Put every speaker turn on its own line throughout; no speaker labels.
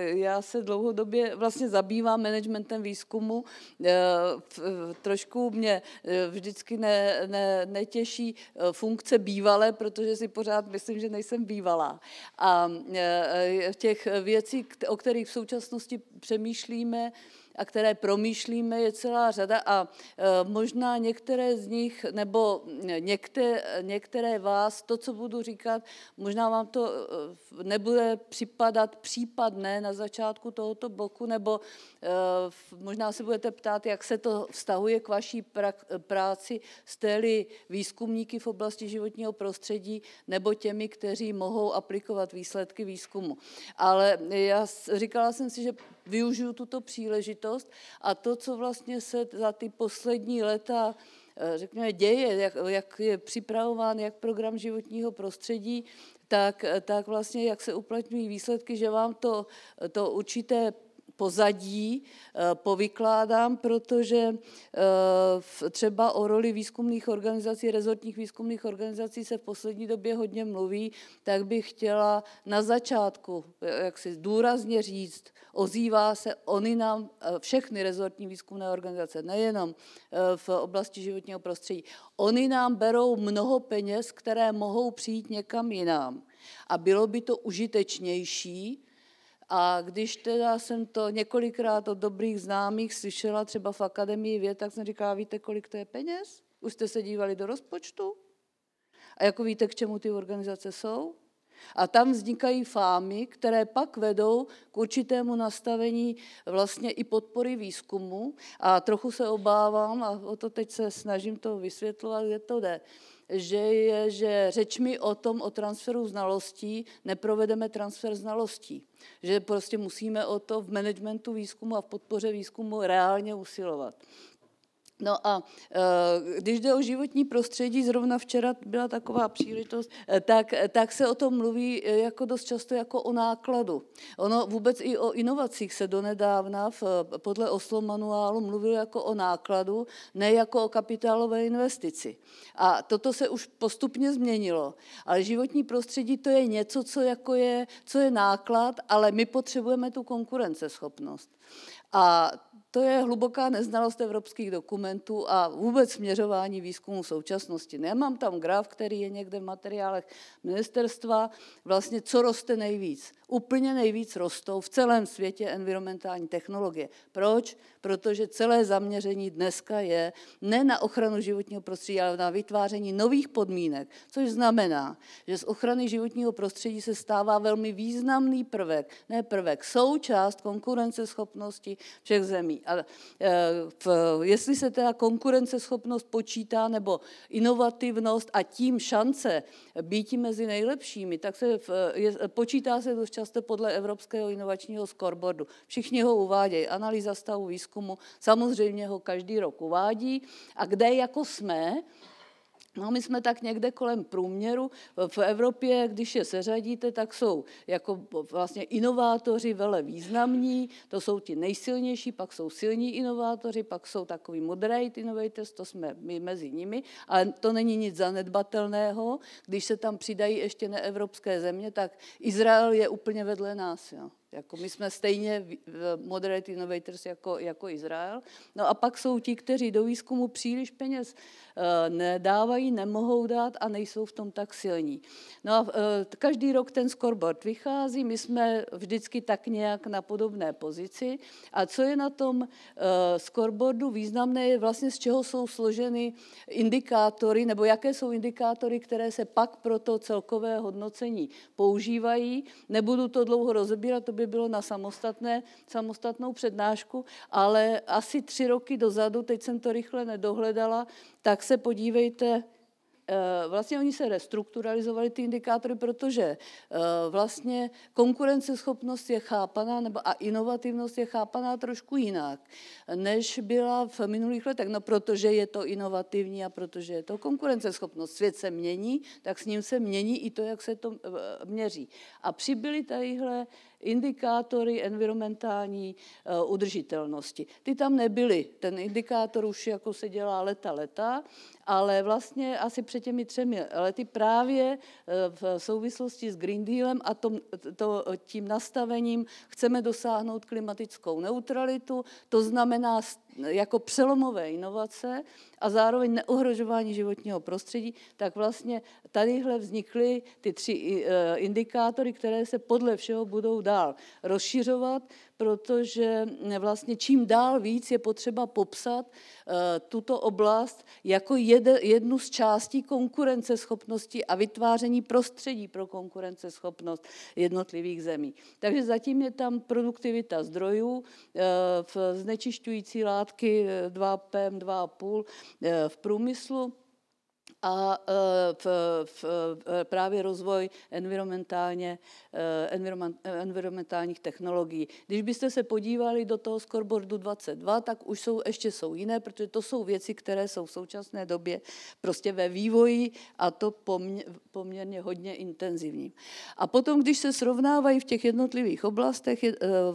Já se dlouhodobě vlastně zabývám managementem výzkumu. Trošku mě vždycky ne, ne, netěší funkce bývalé, protože si pořád myslím, že nejsem bývalá. A těch věcí, o kterých v současnosti přemýšlíme, a které promýšlíme, je celá řada a e, možná některé z nich, nebo některé, některé vás, to, co budu říkat, možná vám to e, nebude připadat případné na začátku tohoto bloku, nebo e, možná se budete ptát, jak se to vztahuje k vaší práci, jste-li výzkumníky v oblasti životního prostředí, nebo těmi, kteří mohou aplikovat výsledky výzkumu. Ale já říkala jsem si, že využiju tuto příležitost a to, co vlastně se za ty poslední léta eh, řekněme, děje, jak, jak je připravován jak program životního prostředí, tak, tak vlastně jak se uplatňují výsledky, že vám to, to určité pozadí eh, povykládám, protože eh, třeba o roli výzkumných organizací, rezortních výzkumných organizací se v poslední době hodně mluví, tak bych chtěla na začátku, jak si důrazně říct, ozývá se, oni nám, eh, všechny rezortní výzkumné organizace, nejenom v oblasti životního prostředí, oni nám berou mnoho peněz, které mohou přijít někam jinam. A bylo by to užitečnější, a když teda jsem to několikrát od dobrých známých slyšela, třeba v Akademii věd, tak jsem říkala, víte, kolik to je peněz? Už jste se dívali do rozpočtu? A jako víte, k čemu ty organizace jsou? A tam vznikají fámy, které pak vedou k určitému nastavení vlastně i podpory výzkumu. A trochu se obávám, a o to teď se snažím to vysvětlovat, kde to jde, že je, že řečmi o tom, o transferu znalostí, neprovedeme transfer znalostí. Že prostě musíme o to v managementu výzkumu a v podpoře výzkumu reálně usilovat. No a eh, když jde o životní prostředí, zrovna včera byla taková příležitost, eh, tak, tak se o tom mluví eh, jako dost často jako o nákladu. Ono vůbec i o inovacích se donedávna v, podle Oslo manuálu mluvilo jako o nákladu, ne jako o kapitálové investici. A toto se už postupně změnilo. Ale životní prostředí to je něco, co, jako je, co je náklad, ale my potřebujeme tu konkurenceschopnost. A to je hluboká neznalost evropských dokumentů a vůbec směřování výzkumu v současnosti. Nemám tam graf, který je někde v materiálech ministerstva, vlastně co roste nejvíc. Úplně nejvíc rostou v celém světě environmentální technologie. Proč? Protože celé zaměření dneska je ne na ochranu životního prostředí, ale na vytváření nových podmínek, což znamená, že z ochrany životního prostředí se stává velmi významný prvek, ne prvek, součást konkurenceschopnosti všech zemí. A e, v, jestli se teda konkurenceschopnost počítá nebo inovativnost a tím šance být mezi nejlepšími, tak se v, je, počítá se dost často podle Evropského inovačního scoreboardu. Všichni ho uvádějí, analýza stavu výzkumu, samozřejmě ho každý rok uvádí. A kde jako jsme, No, my jsme tak někde kolem průměru. V Evropě, když je seřadíte, tak jsou jako vlastně inovátoři vele významní, to jsou ti nejsilnější, pak jsou silní inovátoři, pak jsou takový moderate innovators, to jsme my mezi nimi, ale to není nic zanedbatelného. Když se tam přidají ještě neevropské země, tak Izrael je úplně vedle nás. Jo. Jako my jsme stejně moderate innovators jako, jako Izrael. No a pak jsou ti, kteří do výzkumu příliš peněz Eh, nedávají, nemohou dát a nejsou v tom tak silní. No a eh, každý rok ten scoreboard vychází, my jsme vždycky tak nějak na podobné pozici. A co je na tom eh, scoreboardu významné, je vlastně z čeho jsou složeny indikátory, nebo jaké jsou indikátory, které se pak pro to celkové hodnocení používají. Nebudu to dlouho rozebírat, to by bylo na samostatné, samostatnou přednášku, ale asi tři roky dozadu, teď jsem to rychle nedohledala, tak se podívejte, eh, vlastně oni se restrukturalizovali ty indikátory, protože eh, vlastně konkurenceschopnost je chápaná, nebo a inovativnost je chápaná trošku jinak, než byla v minulých letech. No protože je to inovativní a protože je to konkurenceschopnost. Svět se mění, tak s ním se mění i to, jak se to eh, měří. A přibyly tadyhle indikátory environmentální uh, udržitelnosti. Ty tam nebyly. Ten indikátor už jako se dělá leta, leta ale vlastně asi před těmi třemi lety právě v souvislosti s Green Dealem a tom, to, tím nastavením chceme dosáhnout klimatickou neutralitu, to znamená jako přelomové inovace a zároveň neohrožování životního prostředí, tak vlastně tadyhle vznikly ty tři eh, indikátory, které se podle všeho budou dál rozšiřovat, protože vlastně čím dál víc je potřeba popsat eh, tuto oblast jako jednu z částí konkurenceschopnosti a vytváření prostředí pro konkurenceschopnost jednotlivých zemí. Takže zatím je tam produktivita zdrojů, eh, v znečišťující látky 2 PM, 2,5 v průmyslu, a e, v, v, e, právě rozvoj environmentálně, e, environmentálních technologií. Když byste se podívali do toho scoreboardu 22, tak už jsou, ještě jsou jiné, protože to jsou věci, které jsou v současné době prostě ve vývoji a to pomě, poměrně hodně intenzivní. A potom, když se srovnávají v těch jednotlivých oblastech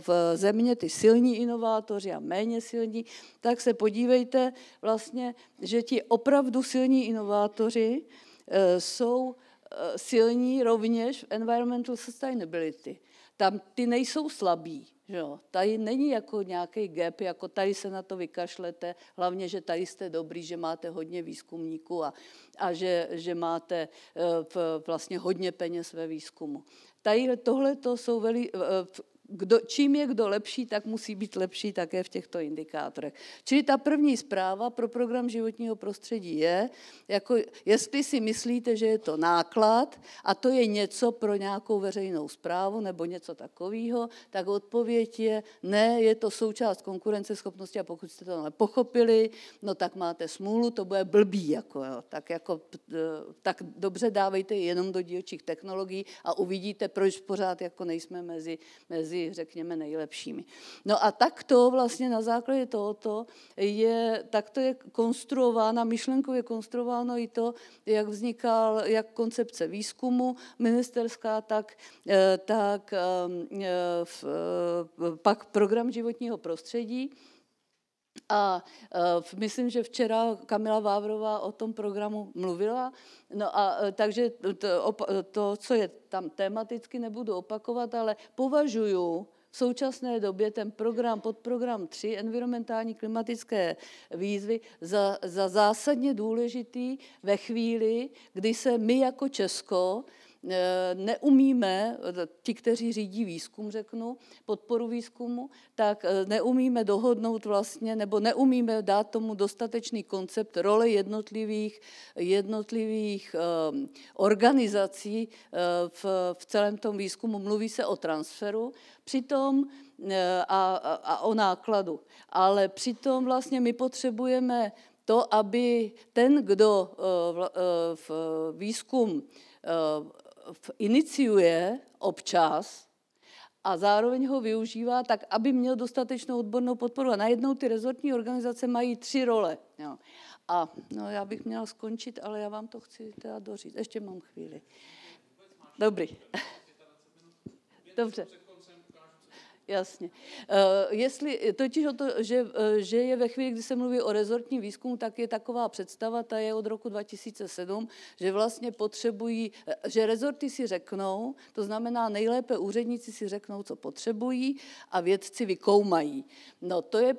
v země ty silní inovátoři a méně silní, tak se podívejte vlastně, že ti opravdu silní inovátoři eh, jsou eh, silní rovněž v environmental sustainability. Tam ty nejsou slabí. Že jo? Tady není jako nějaký gap, jako tady se na to vykašlete, hlavně, že tady jste dobrý, že máte hodně výzkumníků a, a že, že máte uh, vlastně hodně peněz ve výzkumu. Tady tohle to jsou veli, kdo, čím je kdo lepší, tak musí být lepší také v těchto indikátorech. Čili ta první zpráva pro program životního prostředí je, jako jestli si myslíte, že je to náklad a to je něco pro nějakou veřejnou zprávu nebo něco takového, tak odpověď je ne, je to součást konkurenceschopnosti a pokud jste to nepochopili, no tak máte smůlu, to bude blbý. Jako, jo. Tak, jako, tak dobře dávejte jenom do dílčích technologií a uvidíte, proč pořád jako nejsme mezi, mezi mezi, řekněme, nejlepšími. No a takto vlastně na základě tohoto je, takto je konstruována, myšlenkou je konstruováno i to, jak vznikal jak koncepce výzkumu ministerská, tak, eh, tak eh, eh, pak program životního prostředí, a uh, myslím, že včera Kamila Vávrová o tom programu mluvila, no a uh, takže to, to, co je tam tematicky, nebudu opakovat, ale považuji v současné době ten program, podprogram 3, environmentální klimatické výzvy, za, za zásadně důležitý ve chvíli, kdy se my jako Česko neumíme, ti, kteří řídí výzkum, řeknu, podporu výzkumu, tak eh, neumíme dohodnout vlastně, nebo neumíme dát tomu dostatečný koncept role jednotlivých, jednotlivých eh, organizací v, v celém tom výzkumu. Mluví se o transferu, přitom a, a, a o nákladu. Ale přitom vlastně my potřebujeme to, aby ten, kdo v výzkum iniciuje občas a zároveň ho využívá tak, aby měl dostatečnou odbornou podporu. A najednou ty rezortní organizace mají tři role. Jo. A no, já bych měla skončit, ale já vám to chci teda doříct. Ještě mám chvíli. Dobrý. Dobře. Jasně. Uh, jestli, totiž o to, že, uh, že je ve chvíli, kdy se mluví o rezortním výzkumu, tak je taková představa, ta je od roku 2007, že vlastně potřebují, uh, že rezorty si řeknou, to znamená nejlépe úředníci si řeknou, co potřebují a vědci vykoumají. No to je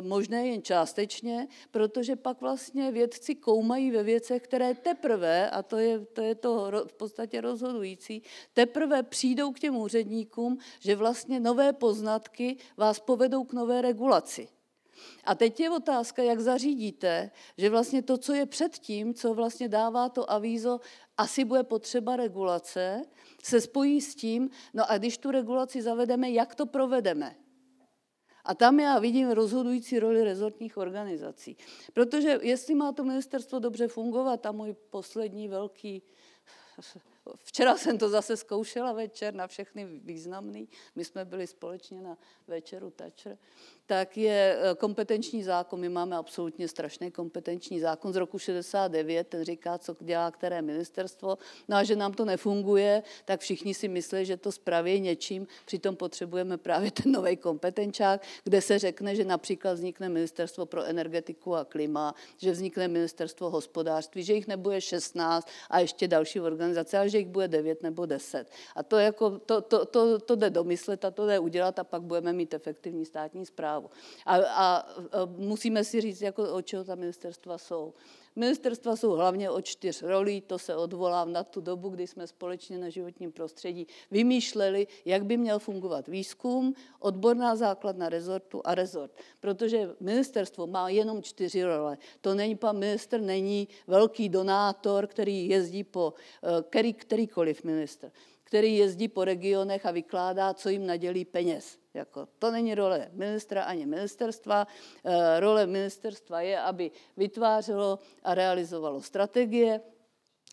možné jen částečně, protože pak vlastně vědci koumají ve věcech, které teprve, a to je to, je to v podstatě rozhodující, teprve přijdou k těm úředníkům, že vlastně nové poznatky vás povedou k nové regulaci. A teď je otázka, jak zařídíte, že vlastně to, co je předtím, co vlastně dává to avízo, asi bude potřeba regulace, se spojí s tím, no a když tu regulaci zavedeme, jak to provedeme? A tam já vidím rozhodující roli rezortních organizací. Protože jestli má to ministerstvo dobře fungovat, a můj poslední velký Včera jsem to zase zkoušela večer na všechny významný. My jsme byli společně na večeru Thatcher tak je eh, kompetenční zákon. My máme absolutně strašný kompetenční zákon z roku 69, ten říká, co dělá které ministerstvo. No a že nám to nefunguje, tak všichni si myslí, že to spraví něčím, přitom potřebujeme právě ten nový kompetenčák, kde se řekne, že například vznikne ministerstvo pro energetiku a klima, že vznikne ministerstvo hospodářství, že jich nebude 16 a ještě další organizace, ale že jich bude 9 nebo 10. A to, jako, to, to, to, to jde domyslet a to jde udělat a pak budeme mít efektivní státní zprávu zprávu. A, a, musíme si říct, jako, o čeho ta ministerstva jsou. Ministerstva jsou hlavně o čtyř rolí, to se odvolám na tu dobu, kdy jsme společně na životním prostředí vymýšleli, jak by měl fungovat výzkum, odborná základna rezortu a rezort. Protože ministerstvo má jenom čtyři role. To není, pan minister není velký donátor, který jezdí po, eh, který, kterýkoliv minister který jezdí po regionech a vykládá, co jim nadělí peněz. Jako, to není role ministra ani ministerstva. E, role ministerstva je, aby vytvářelo a realizovalo strategie,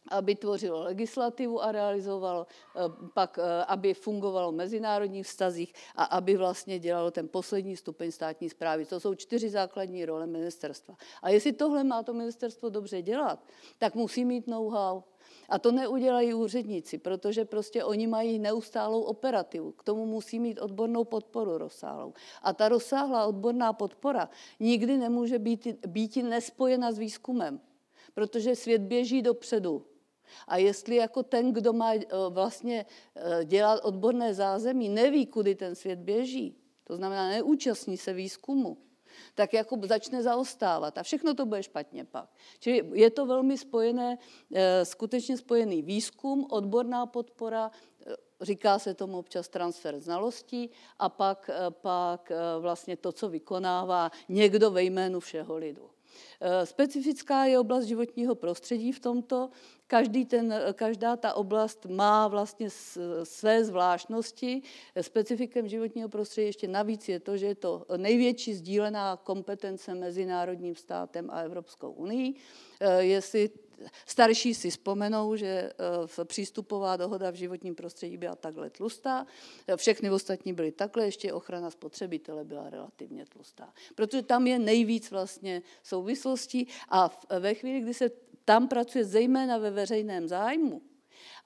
aby tvořilo legislativu a realizovalo, eh, pak eh, aby fungovalo v mezinárodních vztazích a aby vlastně dělalo ten poslední stupeň státní zprávy. To jsou čtyři základní role ministerstva. A jestli tohle má to ministerstvo dobře dělat, tak musí mít know-how, a to neudělají úředníci, protože prostě oni mají neustálou operativu. K tomu musí mít odbornou podporu rozsáhlou. A ta rozsáhlá odborná podpora nikdy nemůže být, být nespojena s výzkumem, protože svět běží dopředu. A jestli jako ten, kdo má eh, vlastně eh, dělat odborné zázemí, neví, kudy ten svět běží, to znamená neúčastní se výzkumu, tak jako začne zaostávat a všechno to bude špatně pak. Čili je to velmi spojené, eh, skutečně spojený výzkum, odborná podpora, eh, říká se tomu občas transfer znalostí a pak, eh, pak vlastně to, co vykonává někdo ve jménu všeho lidu. Specifická je oblast životního prostředí v tomto. Každý ten, každá ta oblast má vlastně své zvláštnosti. Specifikem životního prostředí ještě navíc je to, že je to největší sdílená kompetence mezinárodním státem a Evropskou unii. Eh, jestli starší si vzpomenou, že v přístupová dohoda v životním prostředí byla takhle tlustá, všechny ostatní byly takhle, ještě ochrana spotřebitele byla relativně tlustá. Protože tam je nejvíc vlastně souvislostí a ve chvíli, kdy se tam pracuje zejména ve veřejném zájmu.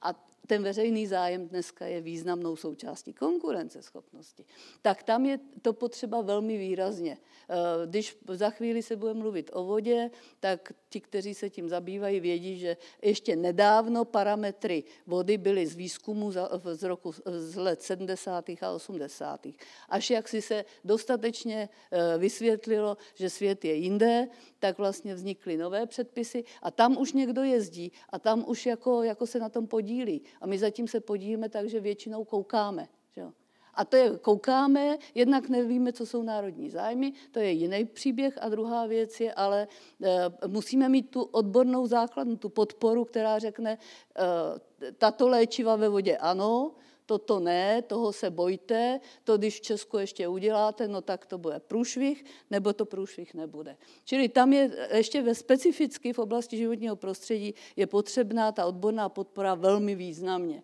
A ten veřejný zájem dneska je významnou součástí konkurenceschopnosti, tak tam je to potřeba velmi výrazně. Eh, když za chvíli se bude mluvit o vodě, tak ti, kteří se tím zabývají, vědí, že ještě nedávno parametry vody byly z výzkumu z roku z let 70. a 80. Až jak si se dostatečně eh, vysvětlilo, že svět je jinde, tak vlastně vznikly nové předpisy a tam už někdo jezdí a tam už jako, jako se na tom podílí. A my zatím se podílíme tak, že většinou koukáme. Že jo? A to je, koukáme, jednak nevíme, co jsou národní zájmy, to je jiný příběh. A druhá věc je, ale e, musíme mít tu odbornou základnu, tu podporu, která řekne, e, tato léčiva ve vodě ano, toto ne, toho se bojte, to když v Česku ještě uděláte, no tak to bude průšvih, nebo to průšvih nebude. Čili tam je ještě ve specificky v oblasti životního prostředí je potřebná ta odborná podpora velmi významně.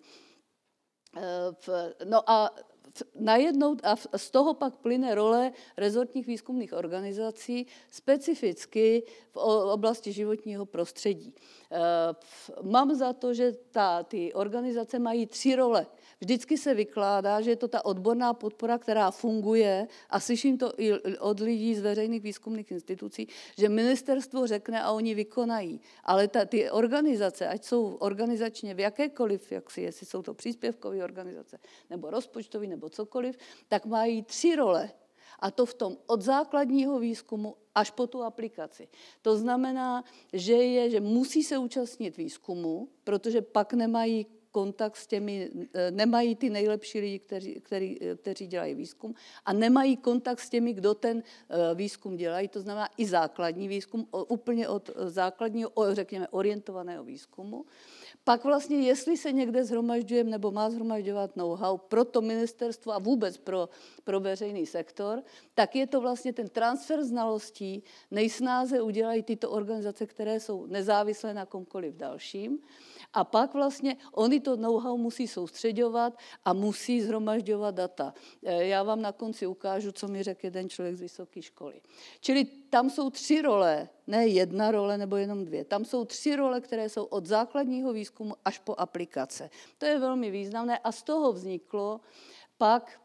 E, no a najednou, a z toho pak plyne role rezortních výzkumných organizací specificky v oblasti životního prostředí. E, mám za to, že ta, ty organizace mají tři role. Vždycky se vykládá, že je to ta odborná podpora, která funguje, a slyším to i od lidí z veřejných výzkumných institucí, že ministerstvo řekne a oni vykonají. Ale ta, ty organizace, ať jsou organizačně v jakékoliv, jak si, jestli jsou to příspěvkové organizace, nebo rozpočtový, nebo cokoliv, tak mají tři role. A to v tom od základního výzkumu až po tu aplikaci. To znamená, že, je, že musí se účastnit výzkumu, protože pak nemají kontakt s těmi, eh, nemají ty nejlepší lidi, kteří, kteří, eh, kteří dělají výzkum a nemají kontakt s těmi, kdo ten eh, výzkum dělají, to znamená i základní výzkum, úplně od základního, řekněme, orientovaného výzkumu. Pak vlastně, jestli se někde zhromažďujeme nebo má zhromažďovat know-how pro to ministerstvo a vůbec pro, pro veřejný sektor, tak je to vlastně ten transfer znalostí, nejsnáze udělají tyto organizace, které jsou nezávislé na komkoliv dalším. A pak vlastně oni to know-how musí soustředovat a musí zhromažďovat data. Eh, já vám na konci ukážu, co mi řekl jeden člověk z vysoké školy. Čili tam jsou tři role, ne jedna role nebo jenom dvě. Tam jsou tři role, které jsou od základního výzkumu až po aplikace. To je velmi významné a z toho vzniklo pak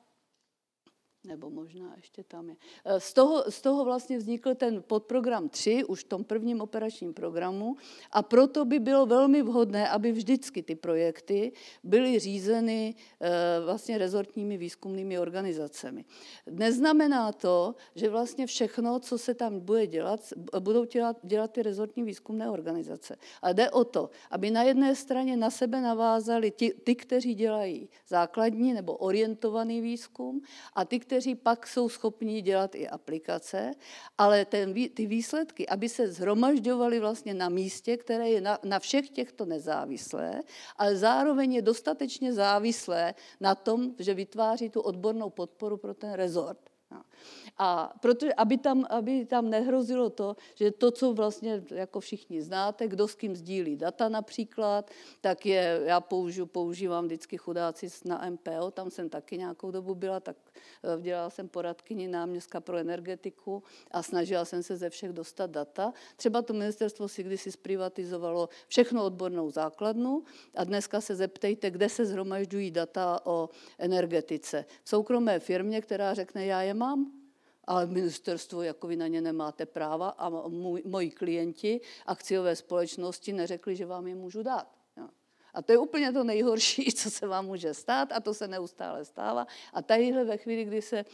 nebo možná ještě tam je. Eh, z toho, z toho vlastně vznikl ten podprogram 3, už v tom prvním operačním programu a proto by bylo velmi vhodné, aby vždycky ty projekty byly řízeny eh, vlastně rezortními výzkumnými organizacemi. Neznamená to, že vlastně všechno, co se tam bude dělat, budou dělat, dělat ty rezortní výzkumné organizace. A jde o to, aby na jedné straně na sebe navázali ty, ty kteří dělají základní nebo orientovaný výzkum a ty, kteří pak jsou schopni dělat i aplikace, ale ten, ty výsledky, aby se zhromažďovaly vlastně na místě, které je na, na všech těchto nezávislé, ale zároveň je dostatečně závislé na tom, že vytváří tu odbornou podporu pro ten rezort. No. A protože, aby tam, aby tam nehrozilo to, že to, co vlastně jako všichni znáte, kdo s kým sdílí data například, tak je, já použiju, používám vždycky chudáci na MPO, tam jsem taky nějakou dobu byla, tak eh, dělala jsem poradkyni náměstka pro energetiku a snažila jsem se ze všech dostat data. Třeba to ministerstvo si kdysi zprivatizovalo všechno odbornou základnu a dneska se zeptejte, kde se zhromažďují data o energetice. V soukromé firmě, která řekne, já je mám, ale ministerstvo, jako vy na ně nemáte práva a můj, moji klienti akciové společnosti neřekli, že vám je můžu dát. A to je úplně to nejhorší, co se vám může stát a to se neustále stává. A tadyhle ve chvíli, kdy se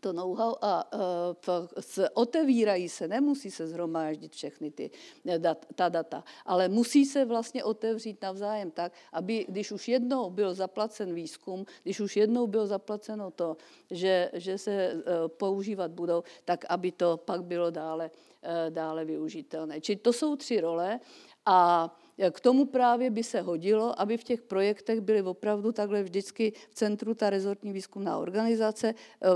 to know-how a uh, otevírají se, nemusí se zhromáždit všechny ty eh, dat, ta data, ale musí se vlastně otevřít navzájem tak, aby když už jednou byl zaplacen výzkum, když už jednou bylo zaplaceno to, že, že se uh, používat budou, tak aby to pak bylo dále, dále využitelné. Čili to jsou tři role a k tomu právě by se hodilo, aby v těch projektech byly opravdu takhle vždycky v centru ta rezortní výzkumná organizace, eh,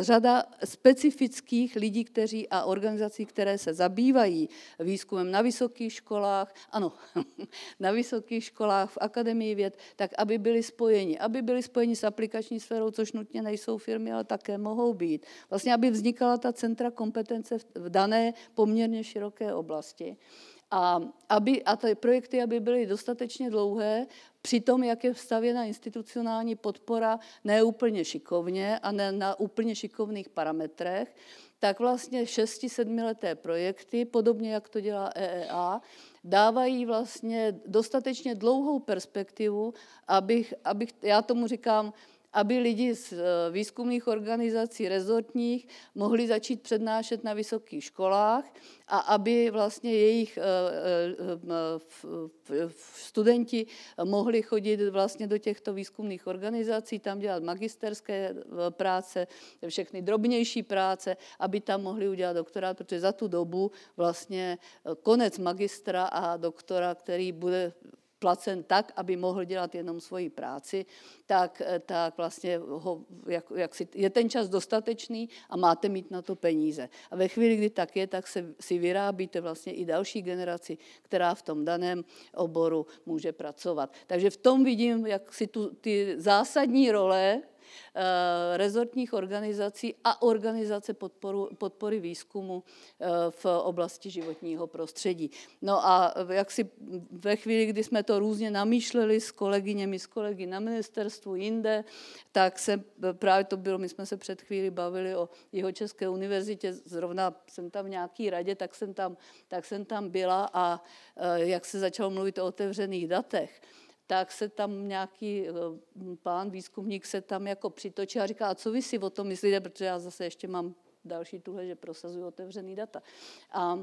řada specifických lidí kteří a organizací, které se zabývají výzkumem na vysokých školách, ano, na vysokých školách, v akademii věd, tak aby byli spojeni. Aby byli spojeni s aplikační sférou, což nutně nejsou firmy, ale také mohou být. Vlastně, aby vznikala ta centra kompetence v dané poměrně široké oblasti. A, aby, a ty projekty, aby byly dostatečně dlouhé, při tom, jak je vstavěna institucionální podpora neúplně šikovně a ne na úplně šikovných parametrech, tak vlastně 6-7 leté projekty, podobně jak to dělá EEA, dávají vlastně dostatečně dlouhou perspektivu, abych, abych já tomu říkám, aby lidi z eh, výzkumných organizací rezortních mohli začít přednášet na vysokých školách a aby vlastně jejich eh, eh, studenti mohli chodit vlastně do těchto výzkumných organizací, tam dělat magisterské práce, všechny drobnější práce, aby tam mohli udělat doktorát, protože za tu dobu vlastně konec magistra a doktora, který bude placen tak, aby mohl dělat jenom svoji práci, tak, eh, tak vlastně ho, jak, jak si, je ten čas dostatečný a máte mít na to peníze. A ve chvíli, kdy tak je, tak se, si vyrábíte vlastně i další generaci, která v tom daném oboru může pracovat. Takže v tom vidím, jak si tu, ty zásadní role rezortních organizací a organizace podporu, podpory výzkumu eh, v oblasti životního prostředí. No a jak si ve chvíli, kdy jsme to různě namýšleli s kolegyněmi, s kolegy na ministerstvu jinde, tak se právě to bylo, my jsme se před chvíli bavili o jeho České univerzitě, zrovna jsem tam v nějaký radě, tak jsem tam, tak jsem tam byla a eh, jak se začalo mluvit o otevřených datech, tak se tam nějaký eh, pán, výzkumník se tam jako přitočí a říká, a co vy si o tom myslíte, protože já zase ještě mám další tuhle, že prosazuju otevřený data. A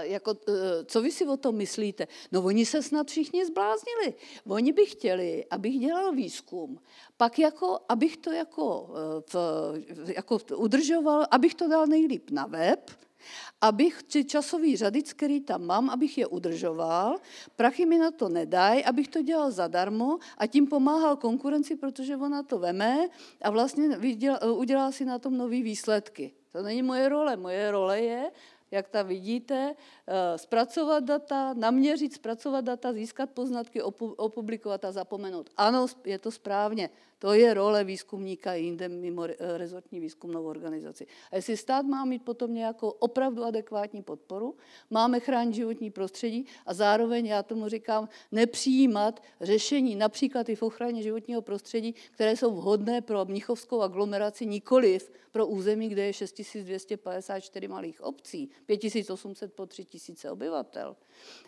jako, eh, co vy si o tom myslíte? No oni se snad všichni zbláznili. Oni by chtěli, abych dělal výzkum, pak jako, abych to jako, eh, v, jako udržoval, abych to dal nejlíp na web, abych ty časový řady, který tam mám, abych je udržoval, prachy mi na to nedají, abych to dělal zadarmo a tím pomáhal konkurenci, protože ona to veme a vlastně udělá si na tom nové výsledky. To není moje role. Moje role je jak tam vidíte, eh, zpracovat data, naměřit, zpracovat data, získat poznatky, opublikovat a zapomenout. Ano, je to správně. To je role výzkumníka jinde mimo rezortní výzkumnou organizaci. A jestli stát má mít potom nějakou opravdu adekvátní podporu, máme chránit životní prostředí a zároveň, já tomu říkám, nepřijímat řešení například i v ochraně životního prostředí, které jsou vhodné pro mnichovskou aglomeraci, nikoliv pro území, kde je 6254 malých obcí, 5800 po 3000 obyvatel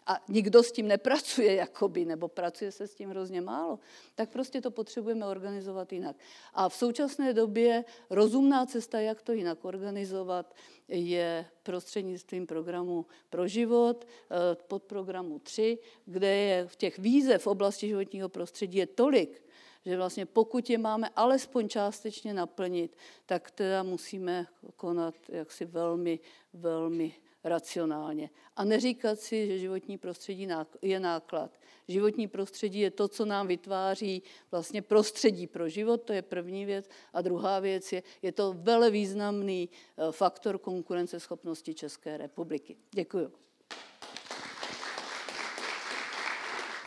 a nikdo s tím nepracuje, jakoby, nebo pracuje se s tím hrozně málo, tak prostě to potřebujeme organizovat jinak. A v současné době rozumná cesta, jak to jinak organizovat, je prostřednictvím programu Pro život, eh, pod programu 3, kde je v těch výzev v oblasti životního prostředí je tolik, že vlastně pokud je máme alespoň částečně naplnit, tak teda musíme konat jaksi velmi, velmi racionálně. A neříkat si, že životní prostředí je náklad. Životní prostředí je to, co nám vytváří vlastně prostředí pro život, to je první věc. A druhá věc je, je to vele významný eh, faktor konkurenceschopnosti České republiky. Děkuji.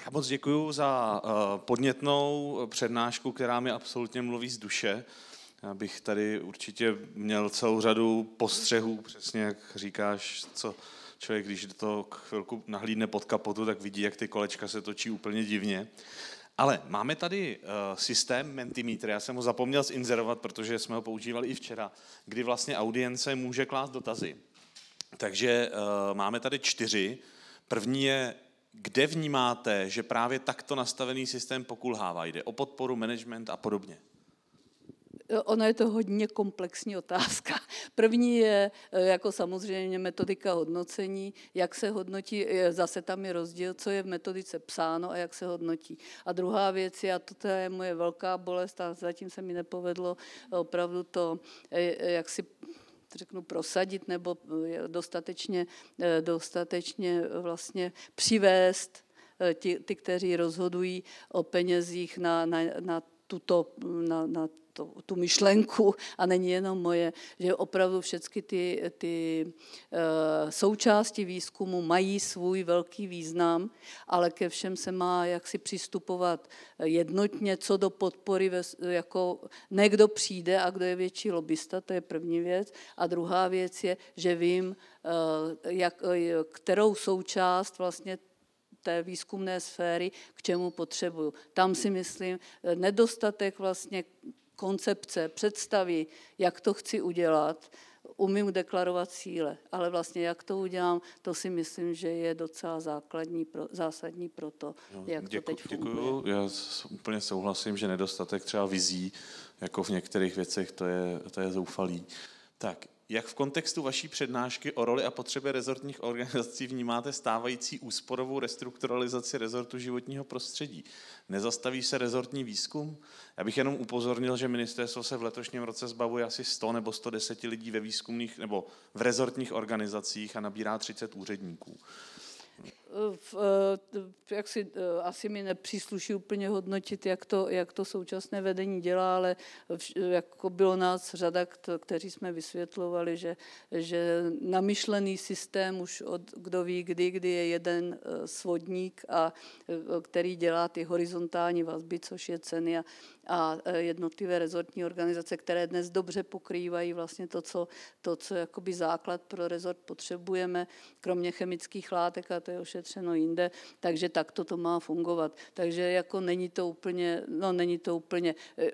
Já moc děkuji za eh, podnětnou přednášku, která mi absolutně mluví z duše. Já bych tady určitě měl celou řadu postřehů, přesně jak říkáš, co člověk, když do toho chvilku nahlídne pod kapotu, tak vidí, jak ty kolečka se točí úplně divně. Ale máme tady uh, systém Mentimeter, já jsem ho zapomněl zinzerovat, protože jsme ho používali i včera, kdy vlastně audience může klást dotazy. Takže uh, máme tady čtyři. První je, kde vnímáte, že právě takto nastavený systém pokulhává? Jde o podporu, management a podobně.
Ono je to hodně komplexní otázka. První je eh, jako samozřejmě metodika hodnocení, jak se hodnotí, zase tam je rozdíl, co je v metodice psáno a jak se hodnotí. A druhá věc je, a to je moje velká bolest a zatím se mi nepovedlo opravdu to, eh, jak si řeknu, prosadit nebo dostatečně, dostatečně vlastně přivést ty, ty, kteří rozhodují o penězích na, na, na tuto, na, na to, tu myšlenku, a není jenom moje, že opravdu všechny ty, ty uh, součásti výzkumu mají svůj velký význam, ale ke všem se má jaksi přistupovat jednotně, co do podpory, ve, jako ne kdo přijde a kdo je větší lobista, to je první věc. A druhá věc je, že vím, uh, jak, kterou součást vlastně té výzkumné sféry, k čemu potřebuju. Tam si myslím, nedostatek vlastně koncepce, představy, jak to chci udělat, umím deklarovat cíle, ale vlastně jak to udělám, to si myslím, že je docela základní, pro, zásadní pro to, no, jak děku, to teď funguje. Děkuju,
já úplně souhlasím, že nedostatek třeba vizí, jako v některých věcech, to je, to je zoufalý. Tak, jak v kontextu vaší přednášky o roli a potřebě rezortních organizací vnímáte stávající úsporovou restrukturalizaci rezortu životního prostředí? Nezastaví se rezortní výzkum? Já bych jenom upozornil, že ministerstvo se v letošním roce zbavuje asi 100 nebo 110 lidí ve výzkumných nebo v rezortních organizacích a nabírá 30 úředníků
v, eh, jak si, eh, asi mi nepřísluší úplně hodnotit, jak to, jak to současné vedení dělá, ale jako bylo nás řada, kteří jsme vysvětlovali, že, že namyšlený systém už od kdo ví kdy, kdy je jeden eh, svodník, a, který dělá ty horizontální vazby, což je ceny a, a jednotlivé rezortní organizace, které dnes dobře pokrývají vlastně to, co, to, co jakoby základ pro rezort potřebujeme, kromě chemických látek, a to je ošetřeno jinde, takže takto to má fungovat. Takže jako není to úplně, no není to úplně, e, e,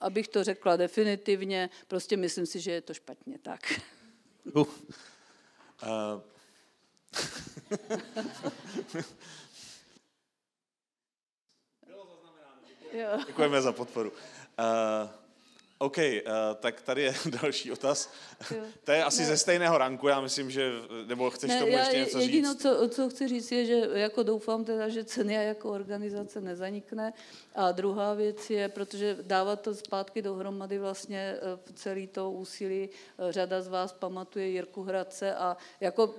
abych to řekla definitivně, prostě myslím si, že je to špatně tak. Uh. Uh.
Děkujeme za podporu. Uh, OK, uh, tak tady je další otaz. to je asi ne. ze stejného ranku, já myslím, že, nebo chceš ne, tomu já, ještě něco
jedino, říct? Jediné, co, co chci říct, je, že jako doufám teda, že ceny jako organizace nezanikne. A druhá věc je, protože dávat to zpátky dohromady vlastně eh, v celý to úsilí, eh, řada z vás pamatuje Jirku Hradce a jako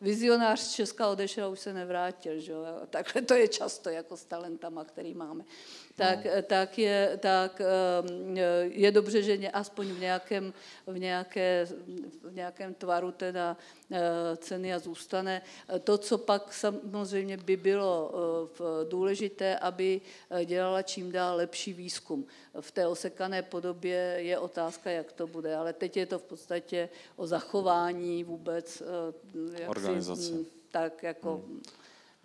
vizionář z Česka odešel a už se nevrátil. Že? Takhle to je často jako s talentama, který máme tak, no. tak, je, tak um, je dobře, že aspoň v nějakém, v nějaké, v nějakém tvaru teda ceny a zůstane. To, co pak samozřejmě by bylo důležité, aby dělala čím dál lepší výzkum. V té osekané podobě je otázka, jak to bude, ale teď je to v podstatě o zachování vůbec
organizace.
Si, tak jako hmm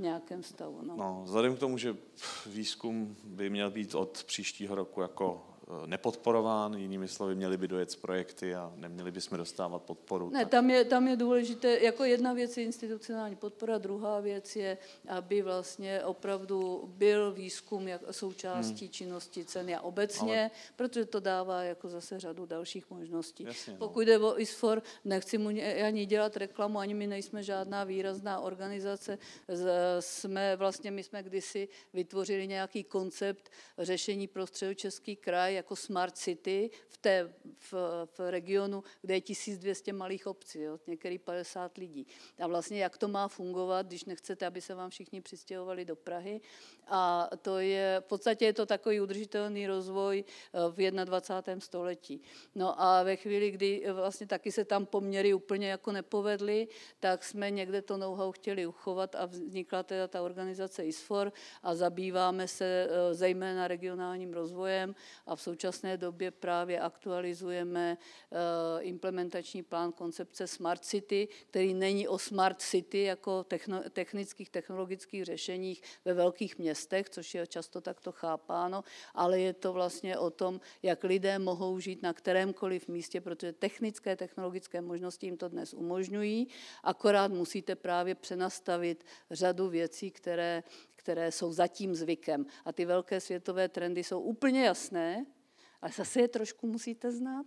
nějakém stavu. No.
No, vzhledem k tomu, že výzkum by měl být od příštího roku jako nepodporován, jinými slovy, měli by dojet z projekty a neměli bychom dostávat podporu.
Ne, tam je, tam je důležité, jako jedna věc je institucionální podpora, druhá věc je, aby vlastně opravdu byl výzkum jak součástí hmm. činnosti ceny a obecně, Ale... protože to dává jako zase řadu dalších možností. Jasně, no. Pokud jde o ISFOR, nechci mu ani dělat reklamu, ani my nejsme žádná výrazná organizace, jsme vlastně, my jsme kdysi vytvořili nějaký koncept řešení pro středočeský kraj, jako Smart City v, té, v, v regionu, kde je 1200 malých obcí, jo, některý 50 lidí. A vlastně jak to má fungovat, když nechcete, aby se vám všichni přistěhovali do Prahy. A to je, v podstatě je to takový udržitelný rozvoj eh, v 21. století. No a ve chvíli, kdy vlastně taky se tam poměry úplně jako nepovedly, tak jsme někde to know-how chtěli uchovat a vznikla teda ta organizace ISFOR a zabýváme se eh, zejména regionálním rozvojem a v současné době právě aktualizujeme eh, implementační plán koncepce Smart City, který není o Smart City jako technických, technologických řešeních ve velkých městech, což je často takto chápáno, ale je to vlastně o tom, jak lidé mohou žít na kterémkoliv místě, protože technické, technologické možnosti jim to dnes umožňují, akorát musíte právě přenastavit řadu věcí, které které jsou zatím zvykem. A ty velké světové trendy jsou úplně jasné, ale zase je trošku musíte znát,